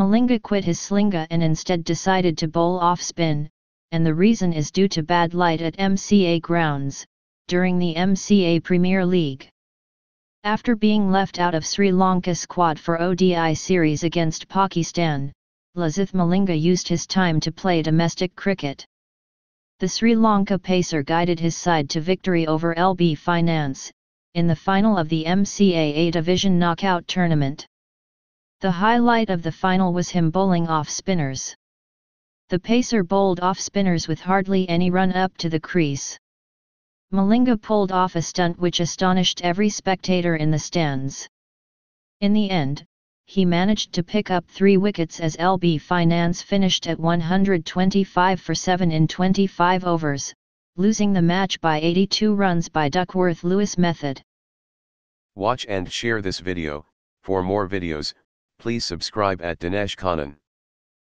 Malinga quit his slinga and instead decided to bowl off spin, and the reason is due to bad light at MCA grounds, during the MCA Premier League. After being left out of Sri Lanka squad for ODI series against Pakistan, Lasith Malinga used his time to play domestic cricket. The Sri Lanka pacer guided his side to victory over LB Finance, in the final of the MCA Division knockout tournament. The highlight of the final was him bowling off spinners. The pacer bowled off spinners with hardly any run up to the crease. Malinga pulled off a stunt which astonished every spectator in the stands. In the end, he managed to pick up three wickets as LB Finance finished at 125 for 7 in 25 overs, losing the match by 82 runs by Duckworth-Lewis method. Watch and share this video, for more videos, please subscribe at Dinesh Kannan.